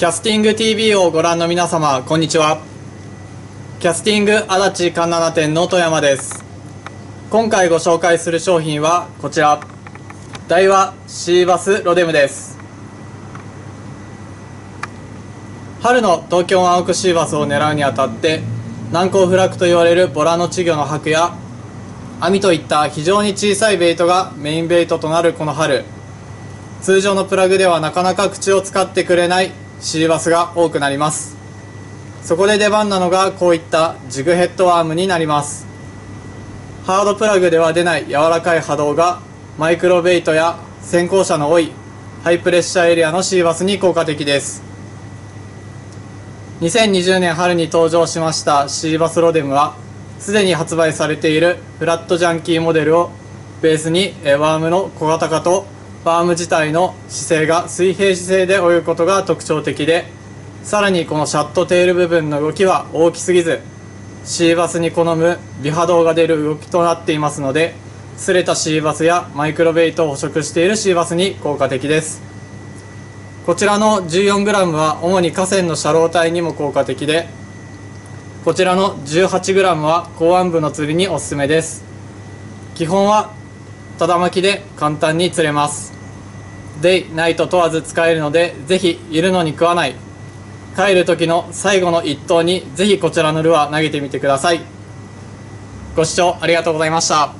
キャスティング TV をご覧の皆様こんにちは。キャスティング足立環七店の富山です。今回ご紹介する商品はこちら。ダイワシーバスロデムです。春の東京湾奥シーバスを狙うにあたって難攻不落と言われるボラの稚魚の箔や網といった非常に小さいベイトがメインベイトとなるこの春。通常のプラグではなかなか口を使ってくれないシーバスが多くなります。そこで出番なのがこういったジグヘッドワームになります。ハードプラグでは出ない柔らかい波動がマイクロベイトや先行者の多いハイプレッシャーエリアのシーバスに効果的です。2020年春に登場しましたシーバスロデムはすでに発売されているフラットジャンキーモデルをベースにワームの小型化とワーム自体の姿勢が水平姿勢で泳ぐことが特徴的でさらにこのシャットテール部分の動きは大きすぎずシーバスに好む微波動が出る動きとなっていますので擦れたシーバスやマイクロベイトを捕食しているシーバスに効果的です。こちらの 14g は主に河川の車両体にも効果的でこちらの 18g は高腕部の釣りにおすすめです。基本はただ巻きで簡単に釣れます。デイナイト問わず使えるのでぜひいるのに食わない。帰る時の最後の一投にぜひこちらのルアー投げてみてください。ご視聴ありがとうございました。